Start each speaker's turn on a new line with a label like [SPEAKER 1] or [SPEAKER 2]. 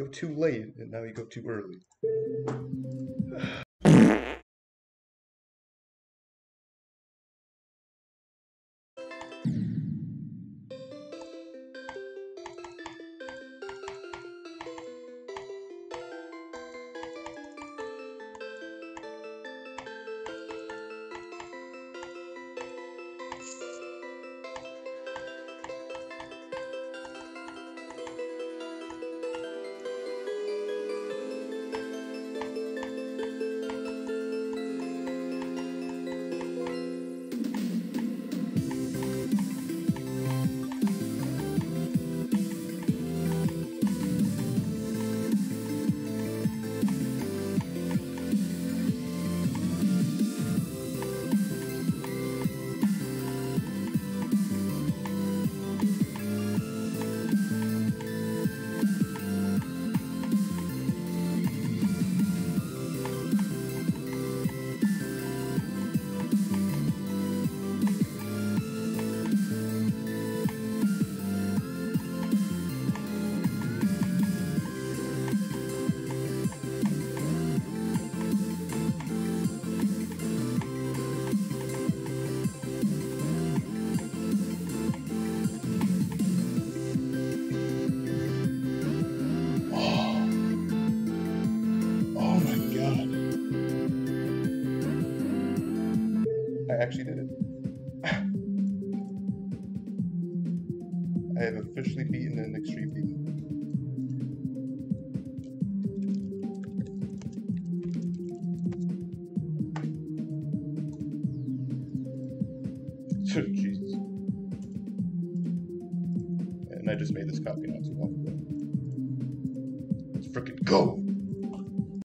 [SPEAKER 1] go too late, and now you go too early. I actually did it. I have officially beaten an extreme demon. Jesus. And I just made this copy not too long ago. Let's frickin' go!